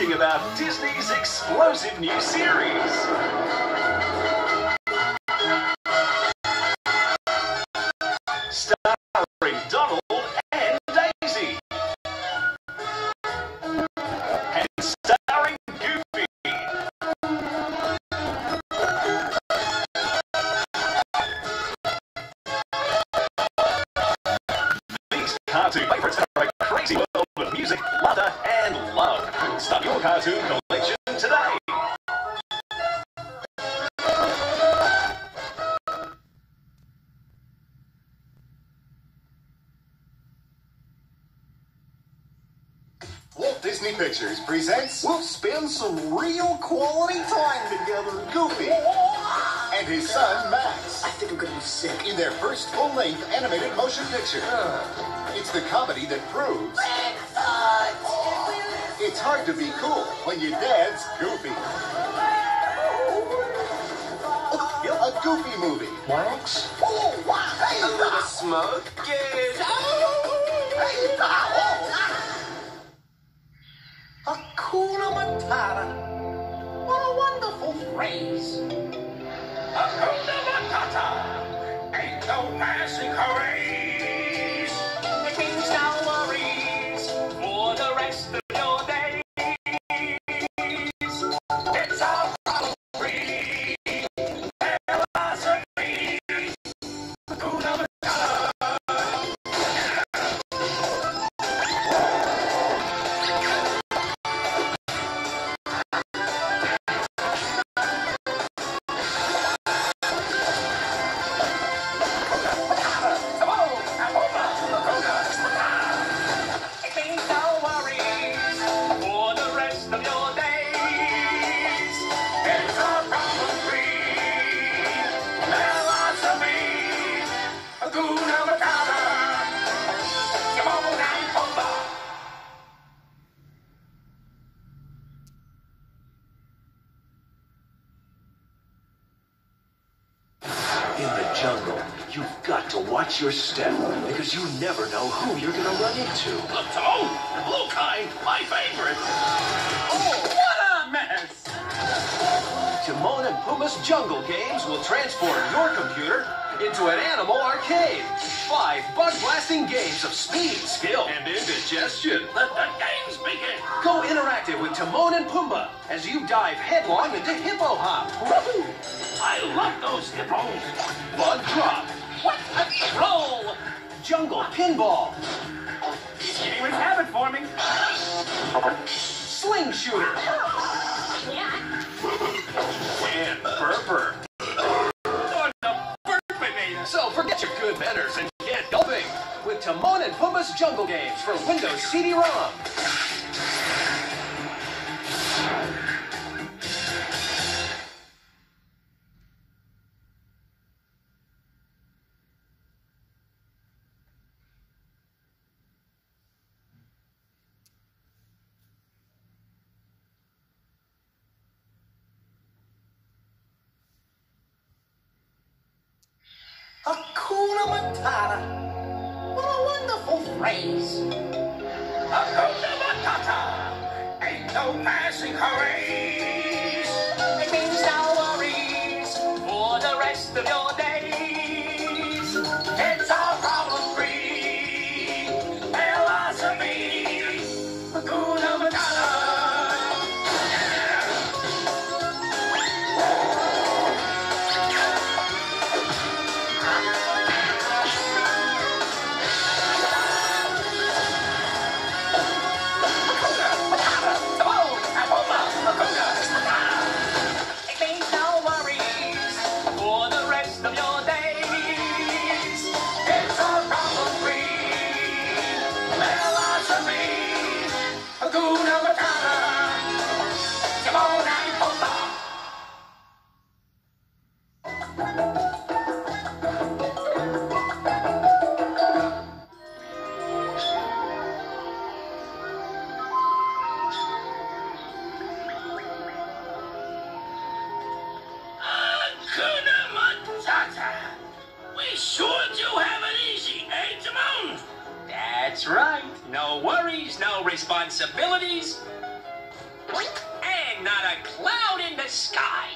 talking about Disney's explosive new series. Starring Donald and Daisy. And starring Goofy. These cartoon collection today. Walt Disney Pictures presents We'll spend some real quality time together, Goofy and his son Max. I think I'm gonna be sick. In their first full-length animated motion picture. Uh. It's the comedy that proves it's hard to be cool when your dad's goofy. A goofy movie. Wax? Oh, a little smoke? Hakuna Matata. What a wonderful phrase. Hakuna Matata. Ain't no passing craze. You've got to watch your step because you never know who you're going to run into. Look, Timon, the blue kind, my favorite. Oh, Timon and Pumbaa's Jungle Games will transform your computer into an animal arcade. Five bug-blasting games of speed, skill, and indigestion. Let the games begin. Go interactive with Timon and Pumbaa as you dive headlong into Hippo Hop. I love those hippos. Bug Drop. What a roll! Jungle Pinball. He's getting his habit forming. Sling Shooter. And golfing with Timon and Pumbaa's Jungle Games for Windows CD-ROM. Hakuna Matata. What a. Ain't no passing craze. No responsibilities. And not a cloud in the sky.